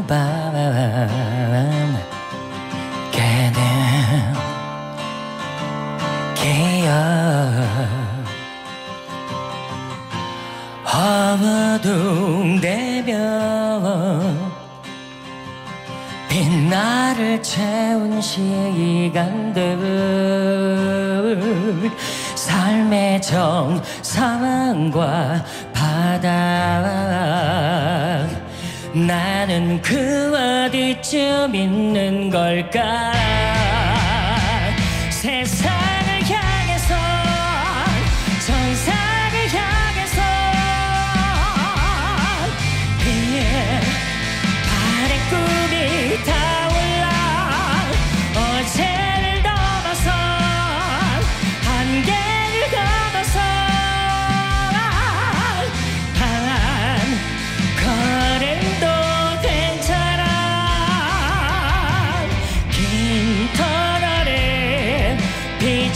푸른 밤 깨는 기억. 허무둥대며 빛나를 채운 시간들. 삶의 정상과 바다. 나는 그 어디쯤 있는 걸까? 세상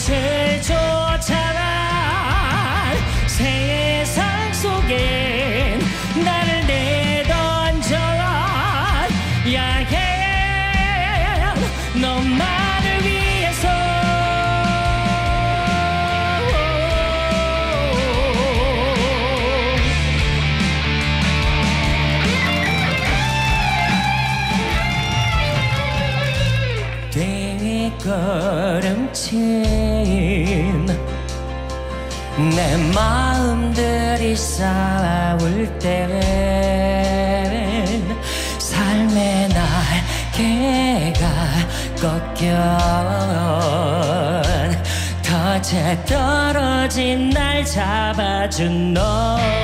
빛을 쫓아라 세상 속엔 나를 내던져라. 야해 걸음친 내 마음들이 싸울 때는 삶의 날개가 꺾여. 덫에 떨어진 날 잡아준 너.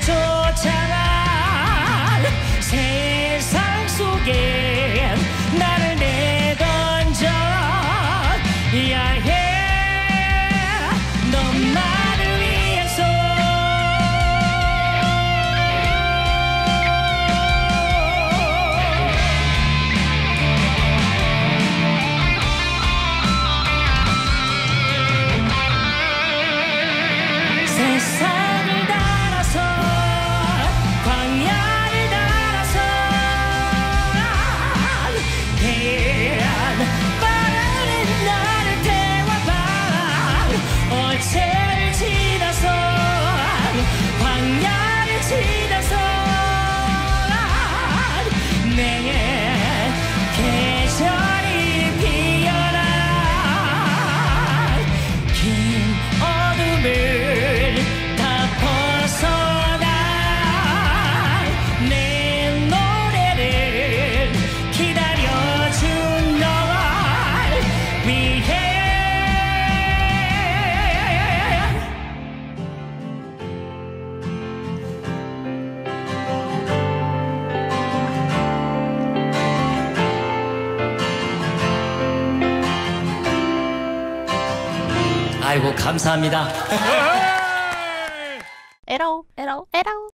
쫓아간 세상 속에 see 아이고 감사합니다. 에라오 에라오 에라오